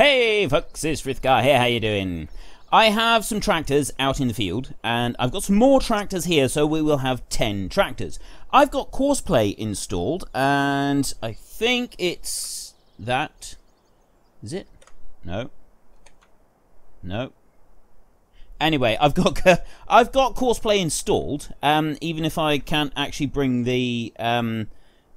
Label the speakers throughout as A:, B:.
A: Hey folks, it's Frithgar here, how you doing? I have some tractors out in the field, and I've got some more tractors here, so we will have 10 tractors. I've got Courseplay installed, and I think it's that. Is it? No. No. Anyway, I've got I've got Courseplay installed, um, even if I can't actually bring the um,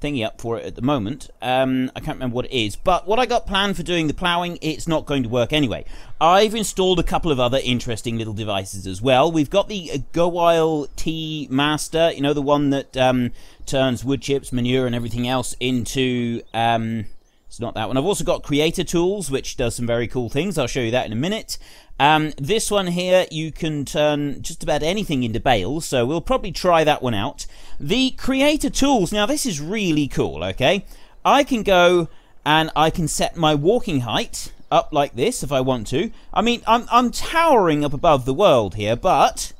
A: thingy up for it at the moment. Um, I can't remember what it is. But what I got planned for doing the ploughing, it's not going to work anyway. I've installed a couple of other interesting little devices as well. We've got the Goweil T Master, you know, the one that um, turns wood chips, manure, and everything else into... Um, it's not that one. I've also got Creator Tools, which does some very cool things. I'll show you that in a minute. Um, this one here, you can turn just about anything into bales, so we'll probably try that one out. The Creator Tools, now this is really cool, okay? I can go and I can set my walking height up like this if I want to. I mean, I'm, I'm towering up above the world here, but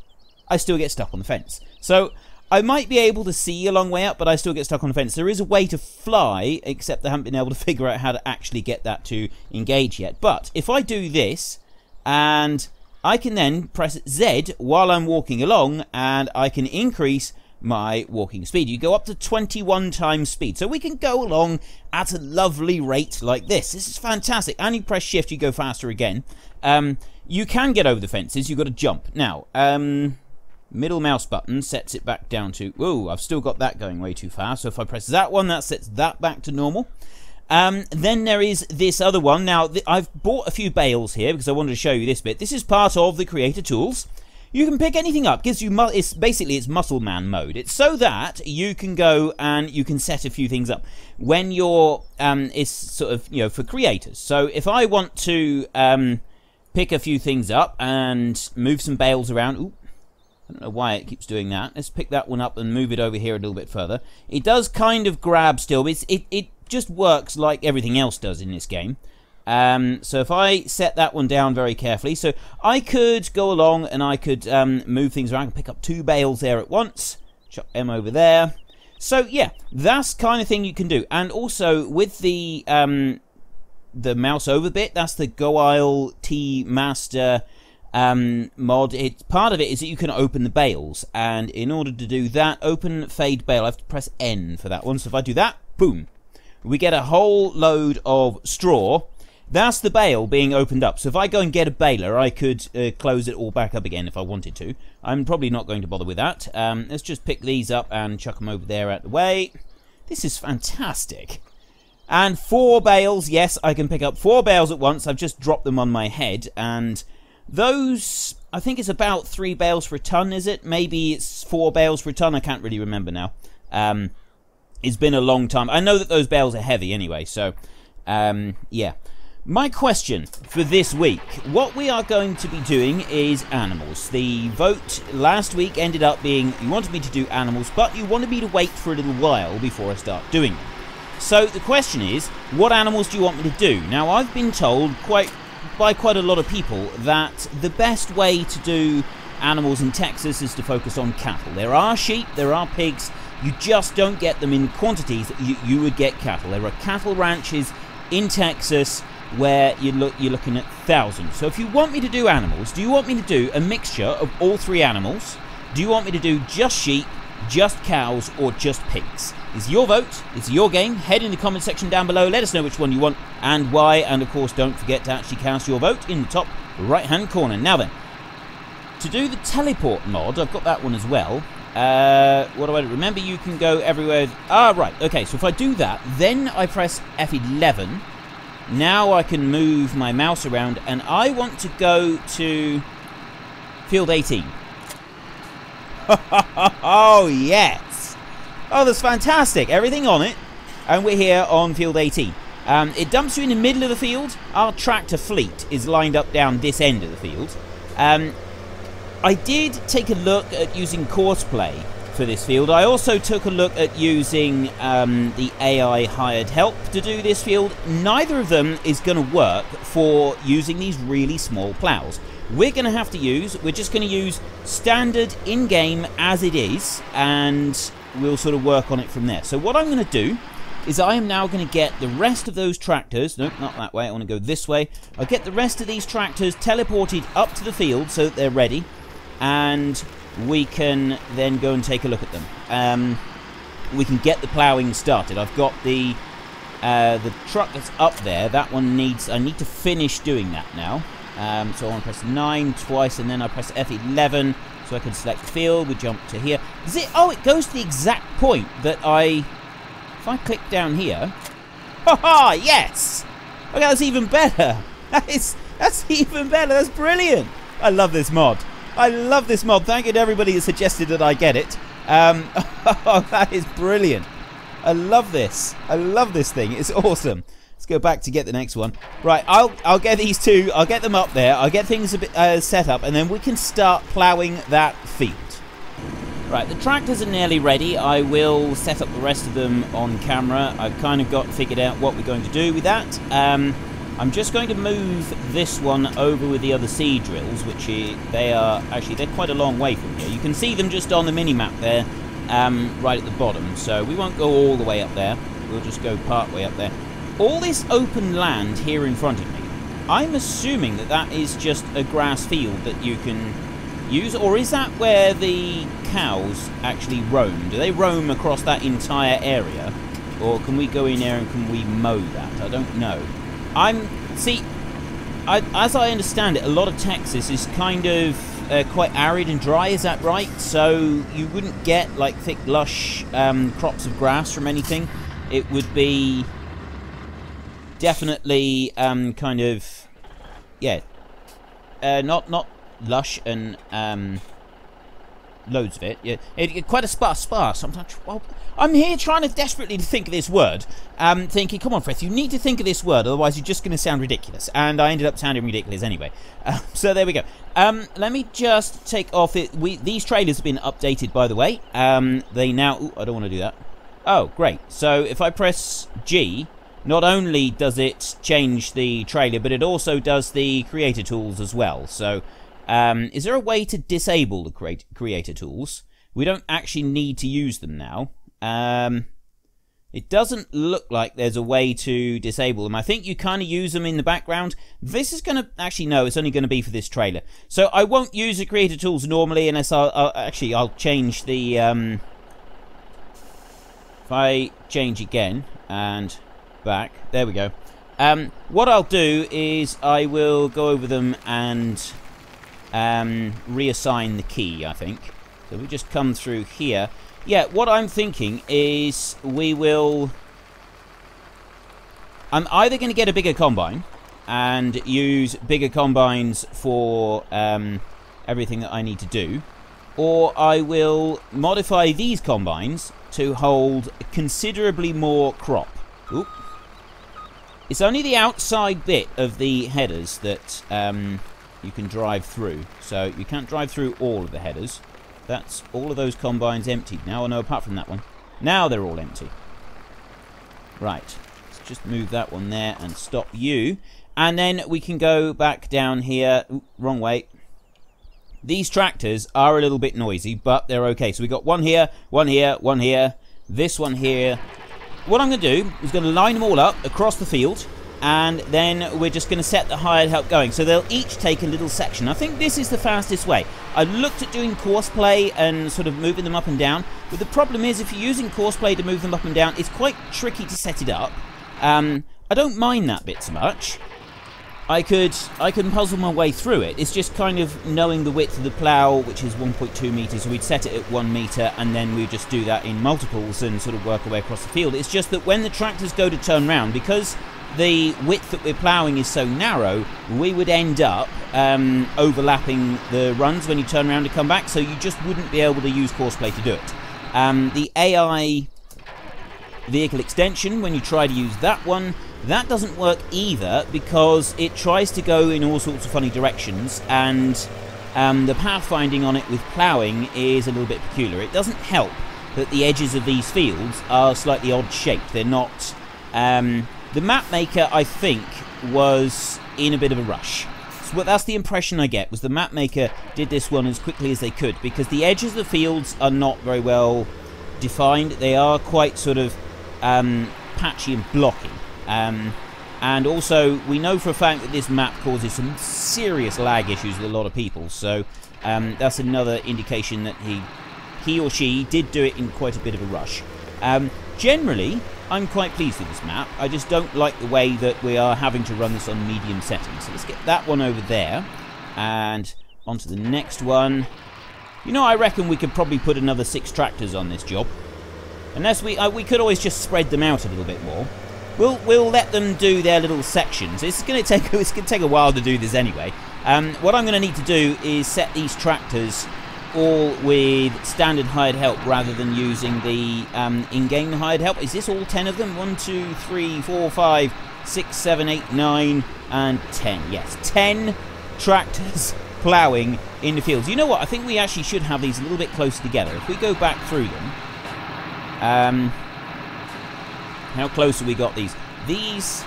A: I still get stuck on the fence. So I might be able to see a long way up, but I still get stuck on the fence. There is a way to fly, except I haven't been able to figure out how to actually get that to engage yet. But if I do this, and I can then press Z while I'm walking along, and I can increase my walking speed. You go up to 21 times speed. So we can go along at a lovely rate like this. This is fantastic. And you press shift, you go faster again. Um, you can get over the fences. You've got to jump. Now, um, middle mouse button sets it back down to, whoa, I've still got that going way too fast. So if I press that one, that sets that back to normal. Um, then there is this other one. Now, I've bought a few bales here because I wanted to show you this bit. This is part of the Creator Tools. You can pick anything up. Gives you it's basically it's muscle man mode. It's so that you can go and you can set a few things up when you're um, it's sort of you know for creators. So if I want to um, pick a few things up and move some bales around, ooh, I don't know why it keeps doing that. Let's pick that one up and move it over here a little bit further. It does kind of grab still, but it, it just works like everything else does in this game. Um, so if I set that one down very carefully, so I could go along and I could um, move things around, pick up two bales there at once, chuck them over there. So yeah, that's kind of thing you can do. And also with the um, the mouse over bit, that's the Goweil T Master um, mod. It, part of it is that you can open the bales, and in order to do that, open fade bale, I have to press N for that one. So if I do that, boom, we get a whole load of straw. That's the bale being opened up. So if I go and get a baler, I could uh, close it all back up again if I wanted to. I'm probably not going to bother with that. Um, let's just pick these up and chuck them over there out the way. This is fantastic. And four bales, yes, I can pick up four bales at once. I've just dropped them on my head, and those, I think it's about three bales for a ton, is it? Maybe it's four bales for a ton. I can't really remember now. Um, it's been a long time. I know that those bales are heavy anyway, so um, yeah. My question for this week what we are going to be doing is animals. The vote last week ended up being you wanted me to do animals, but you wanted me to wait for a little while before I start doing them. So the question is, what animals do you want me to do? Now, I've been told quite by quite a lot of people that the best way to do animals in Texas is to focus on cattle. There are sheep, there are pigs, you just don't get them in quantities that you, you would get cattle. There are cattle ranches in Texas where you look, you're looking at thousands. So if you want me to do animals, do you want me to do a mixture of all three animals? Do you want me to do just sheep, just cows, or just pigs? It's your vote, it's your game. Head in the comment section down below, let us know which one you want and why, and of course don't forget to actually cast your vote in the top right hand corner. Now then, to do the teleport mod, I've got that one as well. Uh, what do I do? Remember you can go everywhere. Ah, right. Okay, so if I do that, then I press F11. Now I can move my mouse around, and I want to go to field 18. oh, yes. Oh, that's fantastic. Everything on it. And we're here on field 18. Um, it dumps you in the middle of the field. Our tractor fleet is lined up down this end of the field. Um, I did take a look at using Courseplay for this field. I also took a look at using um, the AI hired help to do this field. Neither of them is going to work for using these really small plows. We're going to have to use, we're just going to use standard in-game as it is, and we'll sort of work on it from there. So what I'm going to do is I am now going to get the rest of those tractors, nope, not that way, I want to go this way. I'll get the rest of these tractors teleported up to the field so that they're ready, and we can then go and take a look at them. Um, we can get the ploughing started. I've got the uh, the truck that's up there. That one needs. I need to finish doing that now. Um, so I want to press 9 twice, and then I press F11 so I can select field. We jump to here. Is it? Oh, it goes to the exact point that I. If I click down here. Ha ha! Yes. Okay, that's even better. That is. That's even better. That's brilliant. I love this mod. I love this mod. Thank you to everybody that suggested that I get it. Um, oh, that is brilliant. I love this. I love this thing. It's awesome. Let's go back to get the next one. Right, I'll I'll get these two. I'll get them up there. I'll get things a bit uh, set up, and then we can start ploughing that field. Right, the tractors are nearly ready. I will set up the rest of them on camera. I've kind of got figured out what we're going to do with that. Um, I'm just going to move this one over with the other seed drills, which they are actually they're quite a long way from here. You can see them just on the mini map there, um, right at the bottom. So we won't go all the way up there. We'll just go part way up there. All this open land here in front of me, I'm assuming that that is just a grass field that you can use, or is that where the cows actually roam? Do they roam across that entire area, or can we go in there and can we mow that? I don't know. I'm see, I, as I understand it, a lot of Texas is kind of uh, quite arid and dry. Is that right? So you wouldn't get like thick, lush um, crops of grass from anything. It would be definitely um, kind of yeah, uh, not not lush and um, loads of it. Yeah, it, it, quite a sparse, sparse. Sometimes, well, I'm here trying to desperately think of this word. Um, thinking, come on, Frith, you need to think of this word, otherwise you're just going to sound ridiculous. And I ended up sounding ridiculous anyway. Uh, so there we go. Um, let me just take off it. We these trailers have been updated, by the way. Um, they now. Ooh, I don't want to do that. Oh, great. So if I press G, not only does it change the trailer, but it also does the creator tools as well. So um, is there a way to disable the create creator tools? We don't actually need to use them now. Um, it doesn't look like there's a way to disable them. I think you kind of use them in the background. This is going to... Actually, no, it's only going to be for this trailer. So I won't use the creator tools normally unless I'll... I'll actually, I'll change the... Um, if I change again and back... There we go. Um, what I'll do is I will go over them and um, reassign the key, I think. So we just come through here. Yeah, what I'm thinking is we will... I'm either going to get a bigger combine and use bigger combines for um, everything that I need to do, or I will modify these combines to hold considerably more crop. Oop. It's only the outside bit of the headers that um, you can drive through. So you can't drive through all of the headers. That's all of those combines emptied now. Oh no, apart from that one. Now they're all empty. Right. Let's just move that one there and stop you. And then we can go back down here. Ooh, wrong way. These tractors are a little bit noisy, but they're okay. So we got one here, one here, one here, this one here. What I'm going to do is going to line them all up across the field and then we're just going to set the hired help going. So they'll each take a little section. I think this is the fastest way. I looked at doing course play and sort of moving them up and down, but the problem is if you're using course play to move them up and down, it's quite tricky to set it up. Um, I don't mind that bit so much. I could I can puzzle my way through it. It's just kind of knowing the width of the plough, which is 1.2 meters. We'd set it at one meter, and then we just do that in multiples and sort of work our way across the field. It's just that when the tractors go to turn round, because the width that we're ploughing is so narrow, we would end up um, overlapping the runs when you turn around to come back, so you just wouldn't be able to use courseplay to do it. Um, the AI vehicle extension, when you try to use that one, that doesn't work either because it tries to go in all sorts of funny directions and um, the pathfinding on it with ploughing is a little bit peculiar. It doesn't help that the edges of these fields are slightly odd shaped. They're not um, the map maker, I think, was in a bit of a rush. So that's the impression I get, was the map maker did this one as quickly as they could, because the edges of the fields are not very well defined. They are quite sort of um, patchy and blocky. Um, and also, we know for a fact that this map causes some serious lag issues with a lot of people. So um, that's another indication that he, he or she did do it in quite a bit of a rush. Um, generally, I'm quite pleased with this map. I just don't like the way that we are having to run this on medium settings. So let's get that one over there. And onto the next one. You know, I reckon we could probably put another six tractors on this job. Unless we, uh, we could always just spread them out a little bit more. We'll we'll let them do their little sections. It's going to take it's going to take a while to do this anyway. Um, what I'm going to need to do is set these tractors all with standard hired help rather than using the um, in-game hired help. Is this all ten of them? One, two, three, four, five, six, seven, eight, nine, and ten. Yes, ten tractors ploughing in the fields. You know what? I think we actually should have these a little bit closer together. If we go back through them. Um, how close have we got these? These...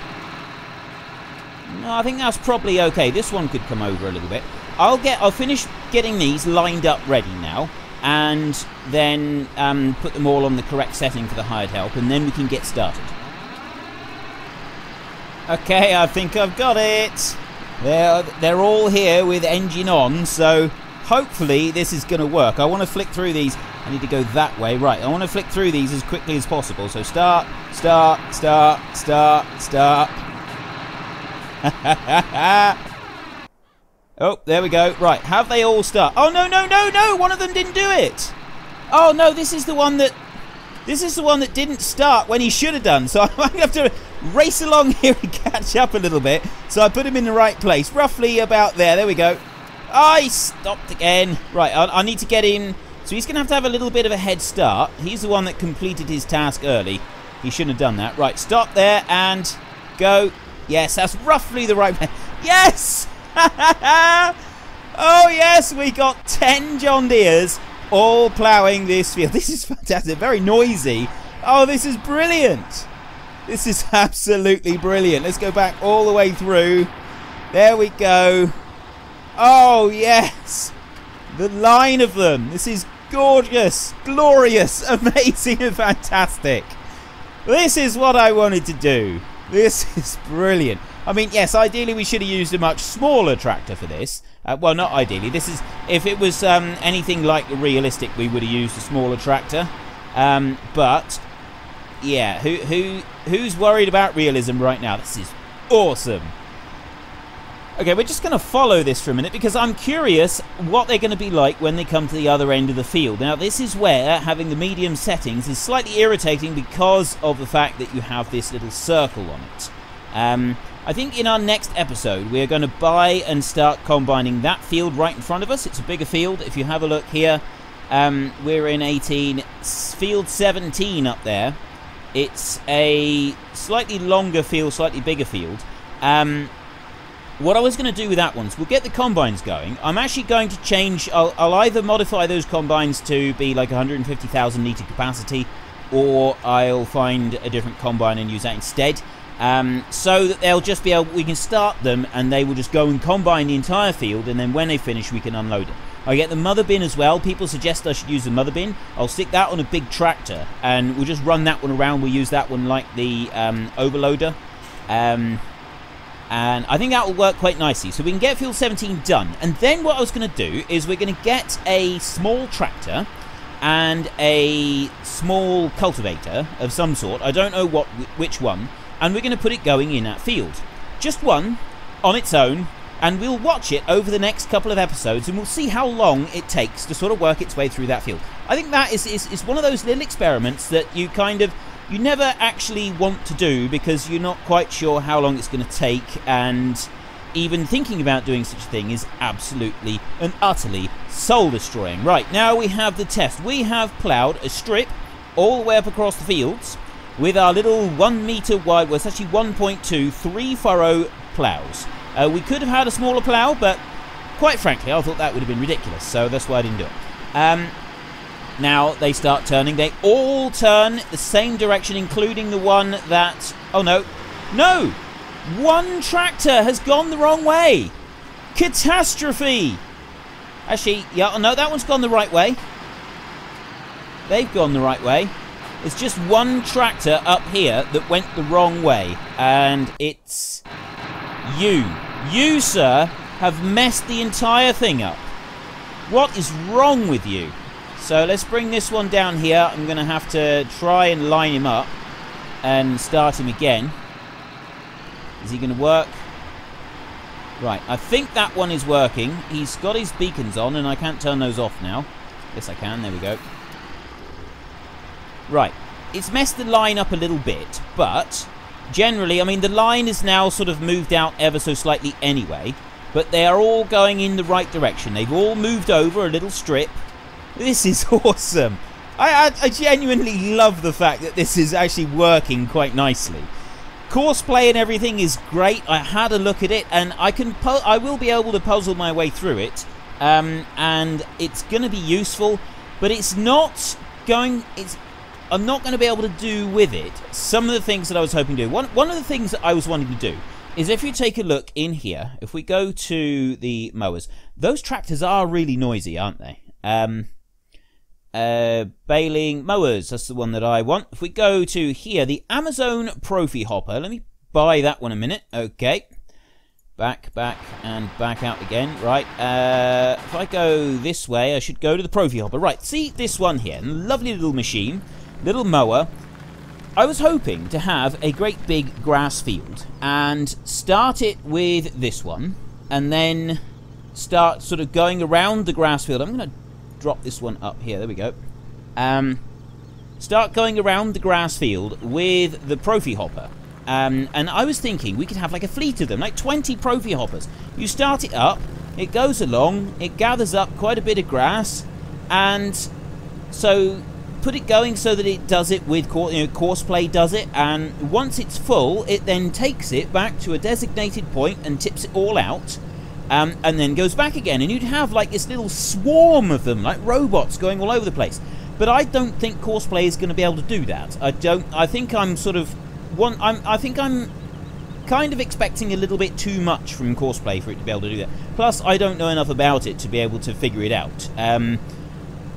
A: No, I think that's probably okay. This one could come over a little bit. I'll get. I'll finish getting these lined up ready now, and then um, put them all on the correct setting for the hired help, and then we can get started. Okay, I think I've got it. They're they're all here with engine on, so hopefully this is going to work. I want to flick through these. I need to go that way. Right, I want to flick through these as quickly as possible. So start, start, start, start, start. oh, there we go. Right, have they all start? Oh, no, no, no, no! One of them didn't do it! Oh, no, this is the one that... This is the one that didn't start when he should have done. So I might have to race along here and catch up a little bit. So I put him in the right place. Roughly about there. There we go. I stopped again. Right, I, I need to get in. So he's going to have to have a little bit of a head start. He's the one that completed his task early. He shouldn't have done that. Right, stop there and go. Yes, that's roughly the right... Yes! oh, yes, we got 10 John Deeres all ploughing this field. This is fantastic. Very noisy. Oh, this is brilliant. This is absolutely brilliant. Let's go back all the way through. There we go. Oh, yes. The line of them. This is gorgeous, glorious, amazing, and fantastic. This is what I wanted to do. This is brilliant. I mean, yes, ideally we should have used a much smaller tractor for this. Uh, well, not ideally. This is if it was um, anything like realistic, we would have used a smaller tractor. Um, but yeah, who who who's worried about realism right now? This is awesome. Okay, we're just going to follow this for a minute because I'm curious what they're going to be like when they come to the other end of the field. Now, this is where having the medium settings is slightly irritating because of the fact that you have this little circle on it. Um, I think in our next episode, we're going to buy and start combining that field right in front of us. It's a bigger field. If you have a look here, um, we're in 18, field 17 up there. It's a slightly longer field, slightly bigger field. Um, what I was going to do with that one is we'll get the combines going. I'm actually going to change, I'll, I'll either modify those combines to be like 150,000 litre capacity or I'll find a different combine and use that instead. Um, so that they'll just be able, we can start them and they will just go and combine the entire field and then when they finish we can unload it. I get the mother bin as well. People suggest I should use the mother bin. I'll stick that on a big tractor and we'll just run that one around. We'll use that one like the um, overloader. Um, and I think that will work quite nicely. So we can get field 17 done. And then what I was going to do is we're going to get a small tractor and a small cultivator of some sort. I don't know what which one. And we're going to put it going in that field. Just one on its own. And we'll watch it over the next couple of episodes and we'll see how long it takes to sort of work its way through that field. I think that is, is, is one of those little experiments that you kind of you never actually want to do because you're not quite sure how long it's going to take and even thinking about doing such a thing is absolutely and utterly soul destroying. Right, now we have the test. We have ploughed a strip all the way up across the fields with our little one metre wide, well it's actually 1.2 three furrow ploughs. Uh, we could have had a smaller plough, but quite frankly I thought that would have been ridiculous, so that's why I didn't do it. Um, now they start turning. They all turn the same direction, including the one that... Oh, no. No! One tractor has gone the wrong way. Catastrophe! Actually, yeah, oh, no, that one's gone the right way. They've gone the right way. It's just one tractor up here that went the wrong way. And it's you. You, sir, have messed the entire thing up. What is wrong with you? So let's bring this one down here. I'm going to have to try and line him up and start him again. Is he going to work? Right, I think that one is working. He's got his beacons on, and I can't turn those off now. Yes, I can. There we go. Right, it's messed the line up a little bit, but generally, I mean, the line is now sort of moved out ever so slightly anyway, but they are all going in the right direction. They've all moved over a little strip. This is awesome. I, I, I genuinely love the fact that this is actually working quite nicely course play and everything is great. I had a look at it, and I can I will be able to puzzle my way through it, um, and it's going to be useful. But it's not going. It's I'm not going to be able to do with it some of the things that I was hoping to do. One one of the things that I was wanting to do is if you take a look in here, if we go to the mowers, those tractors are really noisy, aren't they? Um, uh, baling mowers, that's the one that I want. If we go to here, the Amazone Profi Hopper. Let me buy that one a minute. Okay. Back, back, and back out again. Right. Uh, if I go this way, I should go to the Profi Hopper. Right. See this one here. Lovely little machine. Little mower. I was hoping to have a great big grass field and start it with this one and then start sort of going around the grass field. I'm going to drop this one up here. There we go. Um, start going around the grass field with the Profi Hopper. Um, and I was thinking we could have like a fleet of them, like 20 Profi Hoppers. You start it up, it goes along, it gathers up quite a bit of grass, and so put it going so that it does it with you know, Courseplay does it, and once it's full, it then takes it back to a designated point and tips it all out um, and then goes back again. And you'd have like this little swarm of them, like robots going all over the place. But I don't think Courseplay is going to be able to do that. I don't. I think I'm sort of one. I'm. I think I'm kind of expecting a little bit too much from Courseplay for it to be able to do that. Plus, I don't know enough about it to be able to figure it out. Um,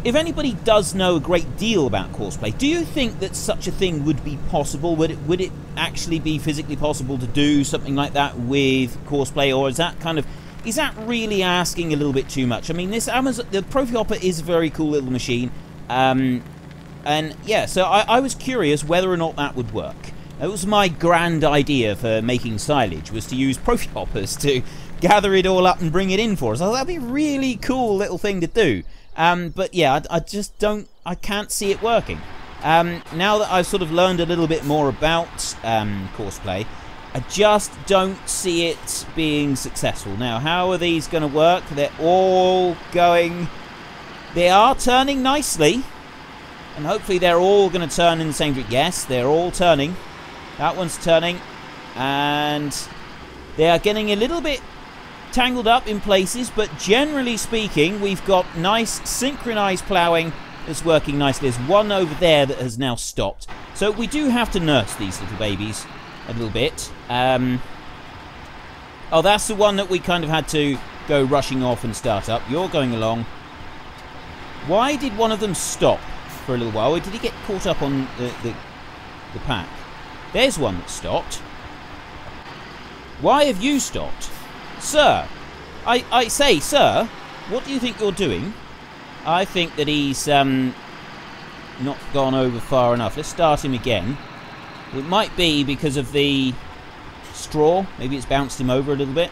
A: if anybody does know a great deal about Courseplay, do you think that such a thing would be possible? Would it would it actually be physically possible to do something like that with Courseplay, or is that kind of is that really asking a little bit too much? I mean, this Amazone, the Profi Hopper is a very cool little machine. Um, and yeah, so I, I, was curious whether or not that would work. It was my grand idea for making silage, was to use Profi Hoppers to gather it all up and bring it in for us. I thought that'd be a really cool little thing to do. Um, but yeah, I, I, just don't, I can't see it working. Um, now that I've sort of learned a little bit more about um, Courseplay, I just don't see it being successful. Now, how are these going to work? They're all going... They are turning nicely. And hopefully they're all going to turn in the same direction. Yes, they're all turning. That one's turning. And they are getting a little bit tangled up in places. But generally speaking, we've got nice synchronized ploughing that's working nicely. There's one over there that has now stopped. So we do have to nurse these little babies a little bit. Um, oh, that's the one that we kind of had to go rushing off and start up. You're going along. Why did one of them stop for a little while? Or did he get caught up on the, the, the pack? There's one that stopped. Why have you stopped? Sir, I, I say, sir, what do you think you're doing? I think that he's um, not gone over far enough. Let's start him again. It might be because of the straw. Maybe it's bounced him over a little bit.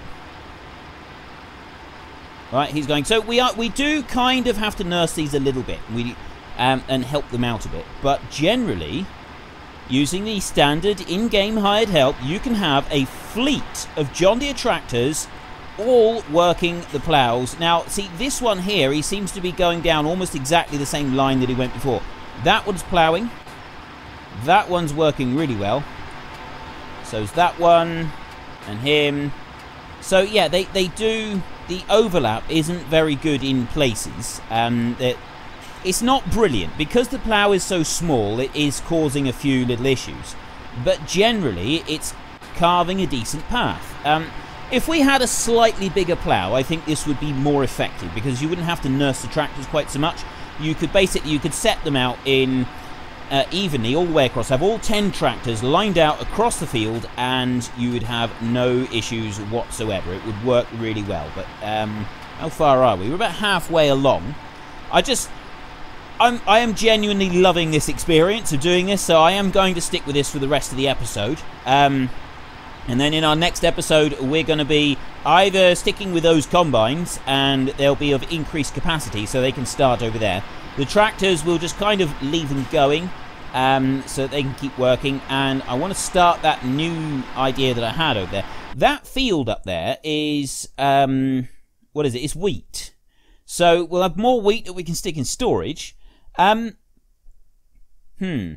A: Right, he's going. So we are we do kind of have to nurse these a little bit. We um, and help them out a bit. But generally, using the standard in-game hired help, you can have a fleet of John Deere tractors all working the plows. Now, see, this one here, he seems to be going down almost exactly the same line that he went before. That one's ploughing. That one's working really well. So's that one and him. So yeah, they, they do the overlap isn't very good in places. Um, it's not brilliant because the plough is so small. It is causing a few little issues, but generally it's carving a decent path. Um, if we had a slightly bigger plough, I think this would be more effective because you wouldn't have to nurse the tractors quite so much. You could basically you could set them out in uh, evenly all the way across. Have all 10 tractors lined out across the field, and you would have no issues whatsoever. It would work really well. But um, how far are we? We're about halfway along. I just. I'm, I am genuinely loving this experience of doing this, so I am going to stick with this for the rest of the episode. Um, and then in our next episode, we're going to be either sticking with those combines and they'll be of increased capacity so they can start over there. The tractors will just kind of leave them going um, so that they can keep working. And I want to start that new idea that I had over there. That field up there is, um, what is it? It's wheat. So we'll have more wheat that we can stick in storage. Um, hmm.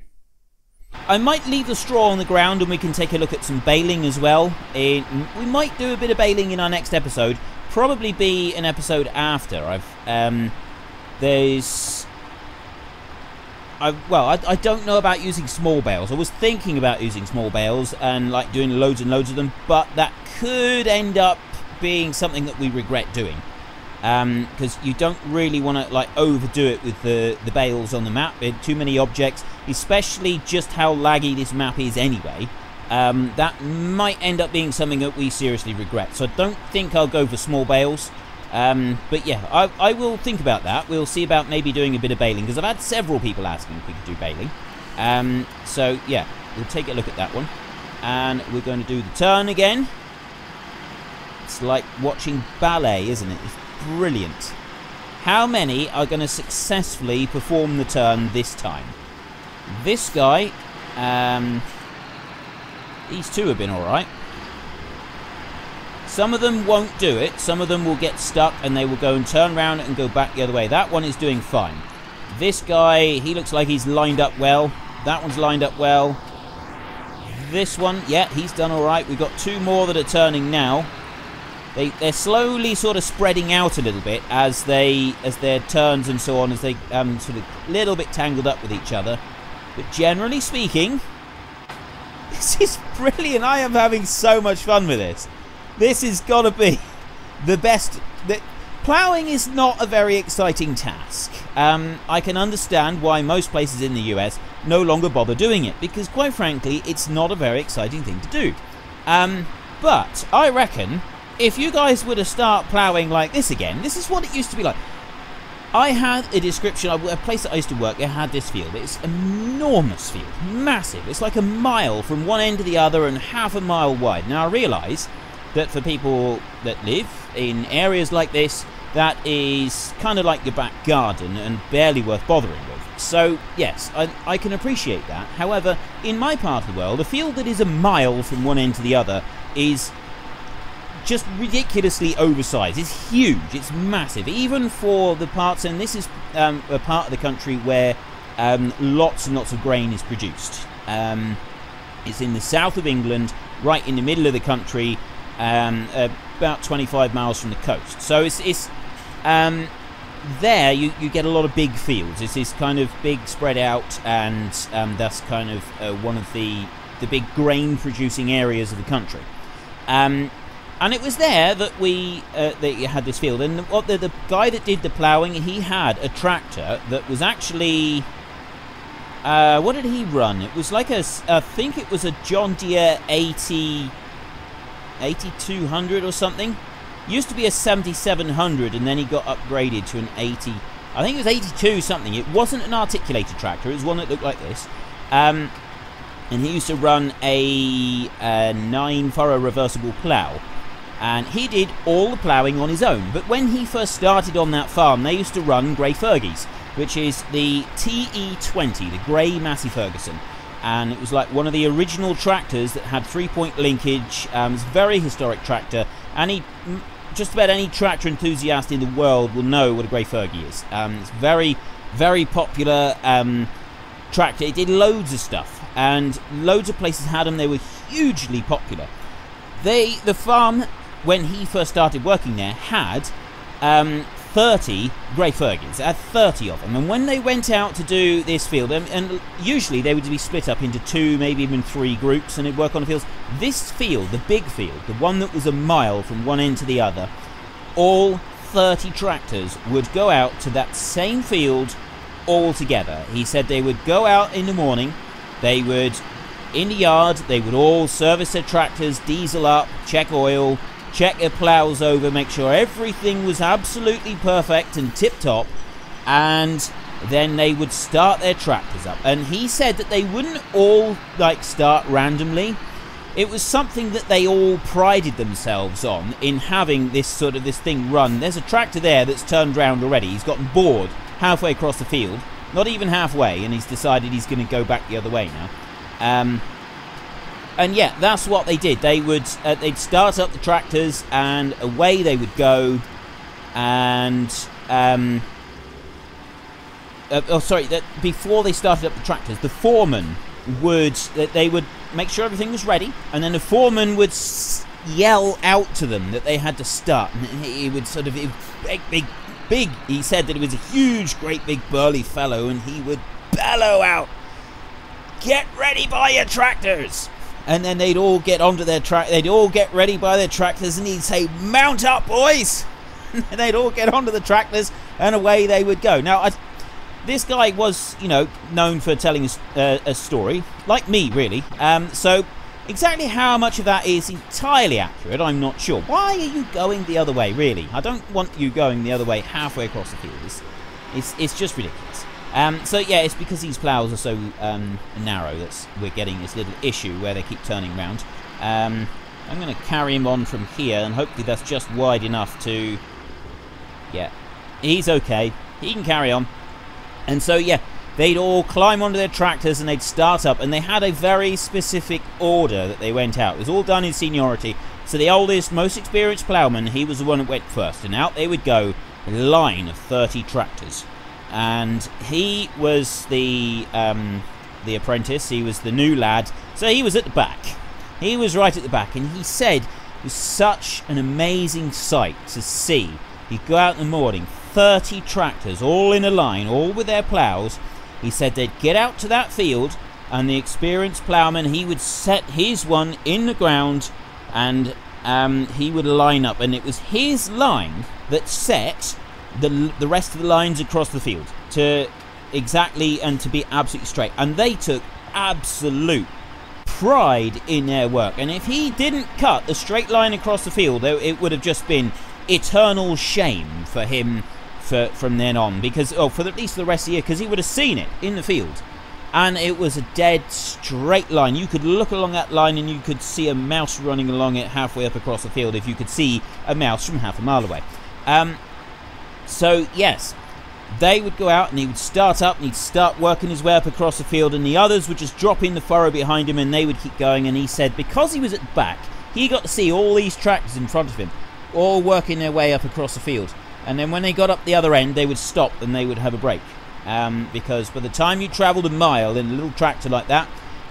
A: I might leave the straw on the ground and we can take a look at some baling as well. we might do a bit of baling in our next episode. Probably be an episode after. I've um, there's I, well, I, I, don't know about using small bales. I was thinking about using small bales and like doing loads and loads of them, but that could end up being something that we regret doing because um, you don't really want to like overdo it with the the bales on the map. too many objects, especially just how laggy this map is anyway. Um, that might end up being something that we seriously regret. So I don't think I'll go for small bales. Um, but yeah, I, I, will think about that. We'll see about maybe doing a bit of baling because I've had several people asking if we could do baling. Um, so yeah, we'll take a look at that one. And we're going to do the turn again. It's like watching ballet, isn't it? Brilliant. How many are going to successfully perform the turn this time? This guy, um, these two have been alright. Some of them won't do it. Some of them will get stuck and they will go and turn around and go back the other way. That one is doing fine. This guy, he looks like he's lined up well. That one's lined up well. This one, yeah, he's done alright. We've got two more that are turning now. They, they're slowly sort of spreading out a little bit as they as their turns and so on as they um sort of a little bit tangled up with each other. But generally speaking, this is brilliant. I am having so much fun with this. This is gotta be the best. The, ploughing is not a very exciting task. Um, I can understand why most places in the US no longer bother doing it because, quite frankly, it's not a very exciting thing to do. Um, but I reckon if you guys were to start ploughing like this again, this is what it used to be like. I had a description of a place that I used to work. It had this field. It's enormous field, massive. It's like a mile from one end to the other and half a mile wide. Now I realise that for people that live in areas like this, that is kind of like your back garden and barely worth bothering with. So, yes, I, I, can appreciate that. However, in my part of the world, a field that is a mile from one end to the other is just ridiculously oversized. It's huge. It's massive, even for the parts. And this is um, a part of the country where um, lots and lots of grain is produced. Um, it's in the south of England, right in the middle of the country, um, about 25 miles from the coast. So it's, it's um, there you, you get a lot of big fields. It's this kind of big spread out, and um, that's kind of uh, one of the the big grain producing areas of the country. Um, and it was there that we uh, that you had this field. And what the, the guy that did the ploughing, he had a tractor that was actually. Uh, what did he run? It was like a, I think it was a John Deere 80, 8200 or something. Used to be a 7700 and then he got upgraded to an 80. I think it was 82 something. It wasn't an articulated tractor. It was one that looked like this. Um, and he used to run a, a nine furrow reversible plough and he did all the ploughing on his own. But when he first started on that farm, they used to run Grey Fergies, which is the TE20, the Grey Massey Ferguson. And it was like one of the original tractors that had three point linkage. Um, it's a very historic tractor. And just about any tractor enthusiast in the world will know what a Grey Fergie is. Um, it's very, very popular um, tractor. It did loads of stuff, and loads of places had them. They were hugely popular. They, the farm when he first started working there, had um, 30 Grey Fergies. Had 30 of them. And when they went out to do this field, and, and, usually they would be split up into two, maybe even three groups, and they'd work on the fields. This field, the big field, the one that was a mile from one end to the other, all 30 tractors would go out to that same field all together. He said they would go out in the morning, they would, in the yard, they would all service their tractors, diesel up, check oil, check their plows over, make sure everything was absolutely perfect and tip top, and then they would start their tractors up. And he said that they wouldn't all like start randomly. It was something that they all prided themselves on in having this sort of this thing run. There's a tractor there that's turned round already. He's gotten bored halfway across the field, not even halfway, and he's decided he's going to go back the other way now. Um, and yeah, that's what they did. They would uh, they'd start up the tractors, and away they would go. And um, uh, oh, sorry, that before they started up the tractors, the foreman would they would make sure everything was ready, and then the foreman would yell out to them that they had to start. And he would sort of big, big, big. He said that he was a huge, great, big, burly fellow, and he would bellow out, "Get ready by your tractors!" And then they'd all get onto their track. They'd all get ready by their tractors, and he'd say, "Mount up, boys!" and they'd all get onto the tractors, and away they would go. Now, I this guy was, you know, known for telling a, a story, like me, really. Um, so, exactly how much of that is entirely accurate, I'm not sure. Why are you going the other way, really? I don't want you going the other way halfway across the field. It's, it's, it's just ridiculous. Um, so, yeah, it's because these ploughs are so um, narrow that we're getting this little issue where they keep turning round. Um, I'm going to carry him on from here, and hopefully that's just wide enough to... Yeah, he's okay. He can carry on. And so, yeah, they'd all climb onto their tractors and they'd start up. And they had a very specific order that they went out. It was all done in seniority. So the oldest, most experienced ploughman, he was the one that went first. And out they would go, a line of 30 tractors. And he was the um, the apprentice. He was the new lad. So he was at the back. He was right at the back. And he said it was such an amazing sight to see. He'd go out in the morning, 30 tractors, all in a line, all with their ploughs. He said they'd get out to that field, and the experienced ploughman he would set his one in the ground, and um, he would line up, and it was his line that set the the rest of the lines across the field to exactly and to be absolutely straight. And they took absolute pride in their work. And if he didn't cut a straight line across the field, it would have just been eternal shame for him for, from then on because oh for at least the rest of the year because he would have seen it in the field and it was a dead straight line you could look along that line and you could see a mouse running along it halfway up across the field if you could see a mouse from half a mile away um, so yes they would go out and he would start up and he'd start working his way up across the field and the others would just drop in the furrow behind him and they would keep going and he said because he was at the back he got to see all these tractors in front of him all working their way up across the field and then when they got up the other end, they would stop and they would have a break. Um, because by the time you travelled a mile in a little tractor like that,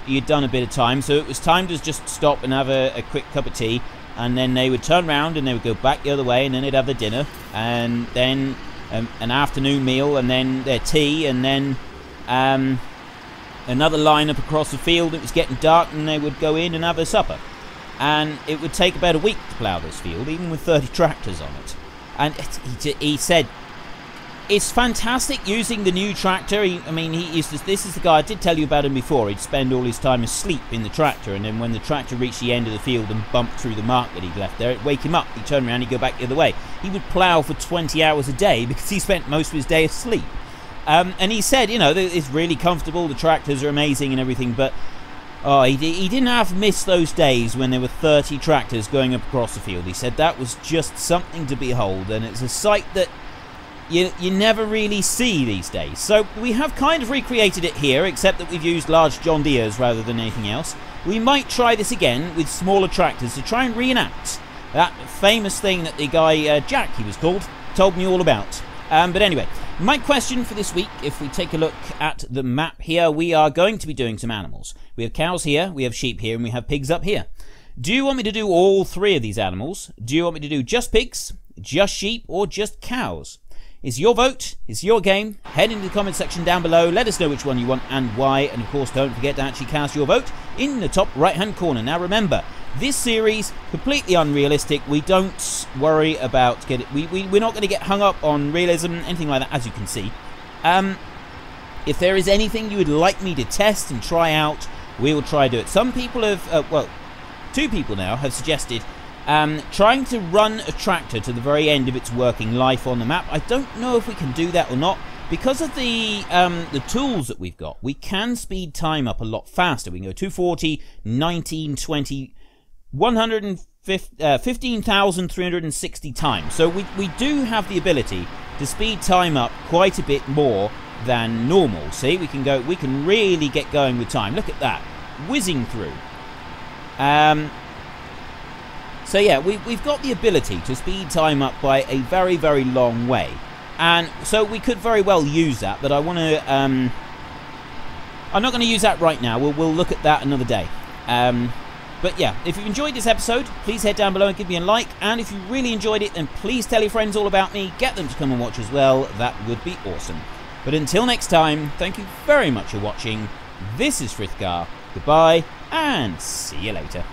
A: you'd done a bit of time. So it was time to just stop and have a, a quick cup of tea. And then they would turn around and they would go back the other way, and then they'd have their dinner, and then um, an afternoon meal, and then their tea, and then um, another line up across the field. It was getting dark, and they would go in and have a supper. And it would take about a week to plough this field, even with 30 tractors on it and he, he said it's fantastic using the new tractor. He, I mean, he is this is the guy I did tell you about him before. He'd spend all his time asleep in the tractor, and then when the tractor reached the end of the field and bumped through the mark that he'd left there, it'd wake him up. He'd turn around, he'd go back the other way. He would plough for 20 hours a day because he spent most of his day asleep. Um, and he said, you know, it's really comfortable. The tractors are amazing and everything, but Oh, he, he didn't have missed those days when there were 30 tractors going up across the field. He said that was just something to behold, and it's a sight that you, you never really see these days. So we have kind of recreated it here, except that we've used large John Deeres rather than anything else. We might try this again with smaller tractors to try and reenact that famous thing that the guy, uh, Jack he was called, told me all about. Um, but anyway, my question for this week, if we take a look at the map here, we are going to be doing some animals. We have cows here, we have sheep here, and we have pigs up here. Do you want me to do all three of these animals? Do you want me to do just pigs, just sheep, or just cows? It's your vote, is your game. Head into the comment section down below, let us know which one you want and why, and of course don't forget to actually cast your vote in the top right hand corner. Now remember, this series, completely unrealistic. We don't worry about getting. We, we, we're not going to get hung up on realism, anything like that, as you can see. Um, If there is anything you would like me to test and try out, we will try to do it. Some people have, uh, well, two people now have suggested um, trying to run a tractor to the very end of its working life on the map. I don't know if we can do that or not. Because of the um, the tools that we've got, we can speed time up a lot faster. We can go 240, 19, 20, 15,360 uh, times. So we, we do have the ability to speed time up quite a bit more than normal. See, we can go, we can really get going with time. Look at that, whizzing through. Um, so yeah, we, we've got the ability to speed time up by a very, very long way. And so we could very well use that, but I want to... Um, I'm not going to use that right now. We'll, we'll look at that another day. Um, but yeah, if you've enjoyed this episode, please head down below and give me a like. And if you really enjoyed it, then please tell your friends all about me. Get them to come and watch as well. That would be awesome. But until next time, thank you very much for watching. This is Frithgar. Goodbye, and see you later.